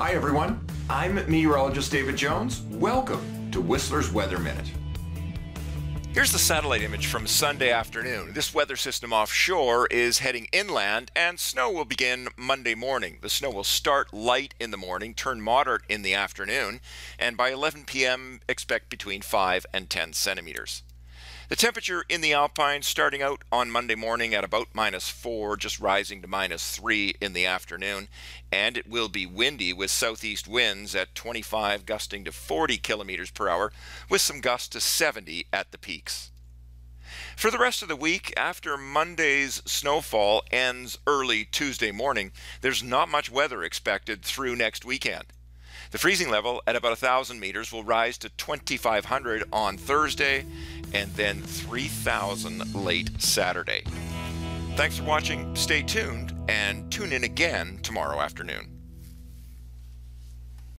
Hi, everyone. I'm meteorologist David Jones. Welcome to Whistler's Weather Minute. Here's the satellite image from Sunday afternoon. This weather system offshore is heading inland, and snow will begin Monday morning. The snow will start light in the morning, turn moderate in the afternoon, and by 11 p.m., expect between 5 and 10 centimeters. The temperature in the Alpines starting out on Monday morning at about minus 4, just rising to minus 3 in the afternoon. And it will be windy with southeast winds at 25 gusting to 40 kilometers per hour, with some gusts to 70 at the peaks. For the rest of the week, after Monday's snowfall ends early Tuesday morning, there's not much weather expected through next weekend. The freezing level at about 1,000 meters will rise to 2,500 on Thursday and then 3,000 late Saturday. Thanks for watching. Stay tuned and tune in again tomorrow afternoon.